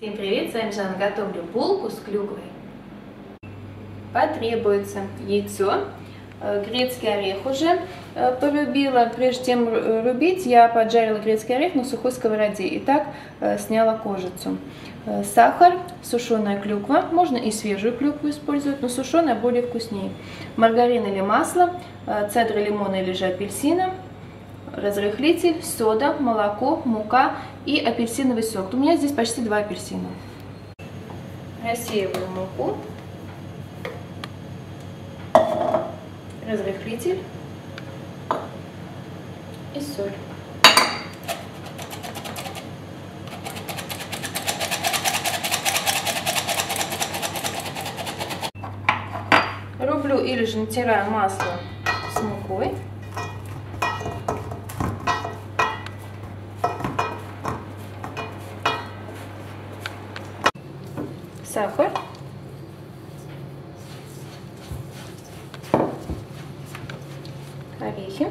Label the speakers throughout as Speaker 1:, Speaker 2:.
Speaker 1: Всем привет, с вами Жанна. Готовлю булку с клюквой. Потребуется яйцо, э, грецкий орех уже э, полюбила. Прежде чем рубить, я поджарила грецкий орех на сухой сковороде и так э, сняла кожицу. Сахар, сушеная клюква, можно и свежую клюкву использовать, но сушеная более вкуснее. Маргарин или масло, цедра лимона или же апельсина, разрыхлитель, сода, молоко, мука и апельсиновый сок. У меня здесь почти два апельсина. Рассеиваю муку, разрыхлитель и соль. Рублю или же натираю масло с мукой. сахар. Орехи.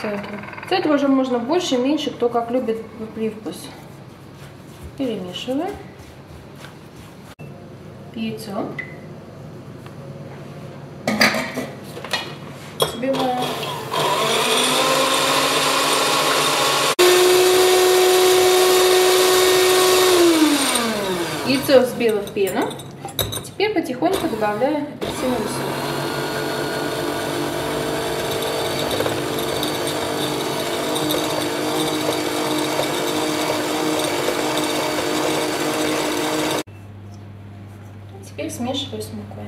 Speaker 1: Цедру. Цедру уже можно больше, меньше, кто как любит привкус. Перемешиваем. Яйцо. Сбиваем. Яйцо взбила в пену. Теперь потихоньку добавляю апельсиновый сок. Теперь смешиваю с мукой.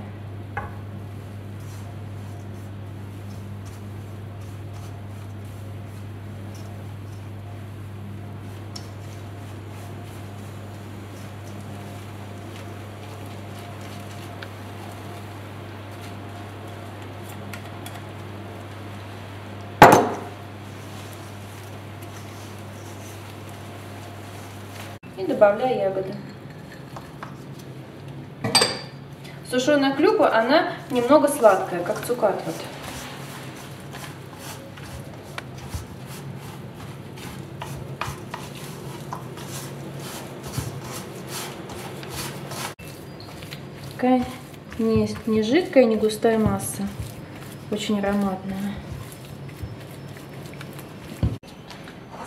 Speaker 1: и добавляю ягоды. Сушеная клюква, она немного сладкая, как цукат. Вот. Такая не, не жидкая, не густая масса. Очень ароматная.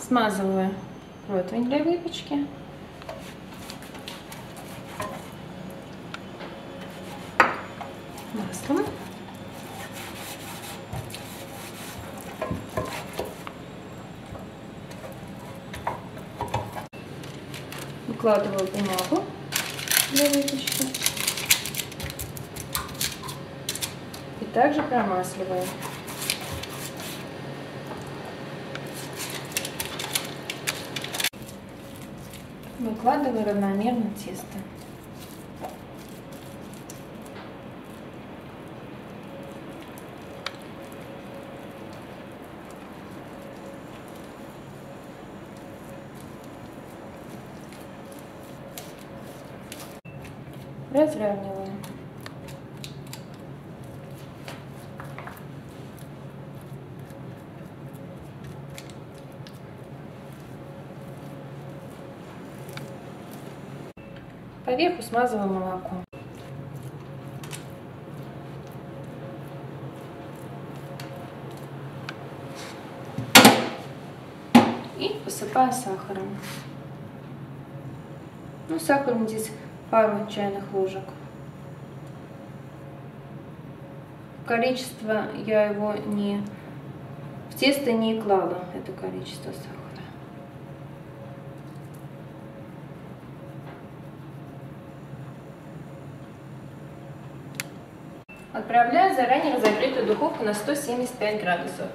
Speaker 1: Смазываю противень для выпечки. Выкладываю бумагу для выпечки. И также промасливаю. Выкладываю равномерно тесто. Разравниваем. Поверху смазываем молоком. И посыпаю сахаром. Ну, сахар здесь пару чайных ложек. Количество я его не в тесто не клала, это количество сахара. Отправляю заранее разогретую духовку на 175 градусов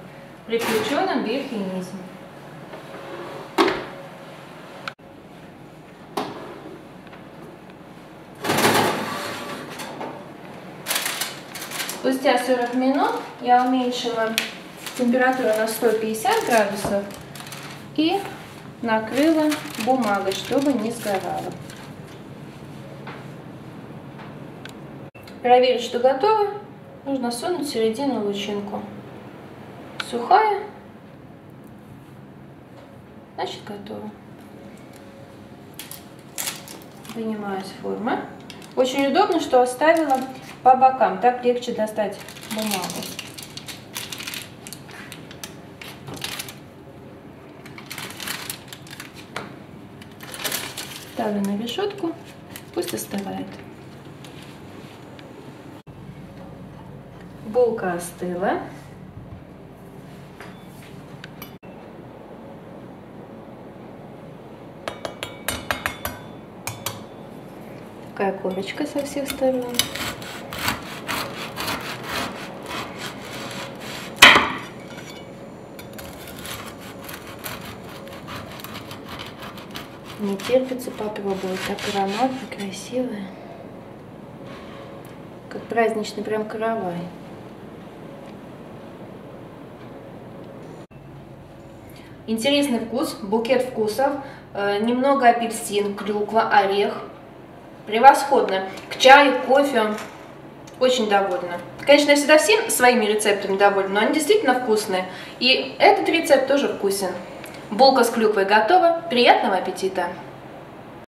Speaker 1: при включенном верхе и низе. Спустя 40 минут я уменьшила температуру на 150 градусов и накрыла бумагой, чтобы не сгорало. Проверить, что готово, нужно сунуть в середину лучинку. Сухая Значит, готово. Вынимаю из формы. Очень удобно, что оставила по бокам. Так легче достать бумагу. Ставлю на решетку, пусть остывает. Булка остыла. Такая корочка со всех сторон. Не терпится попробовать. Так ароматно, красиво. Как праздничный прям каравай. Интересный вкус, букет вкусов. Э, немного апельсин, клюква, орех. Превосходно. К чаю, кофе. Очень довольна. Конечно, я всегда всем своими рецептами довольна, но они действительно вкусные. И этот рецепт тоже вкусен. Булка с клюквой готова. Приятного аппетита!